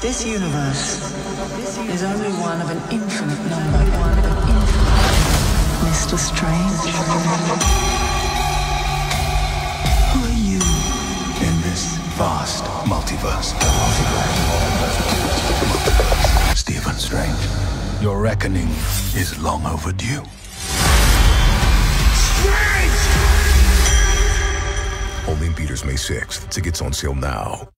This universe is only one of an infinite number. One of an infinite. Mr. Strange. Who are you? In this vast multiverse. Stephen Strange, your reckoning is long overdue. Strange! Only in theaters May 6th. Tickets on sale now.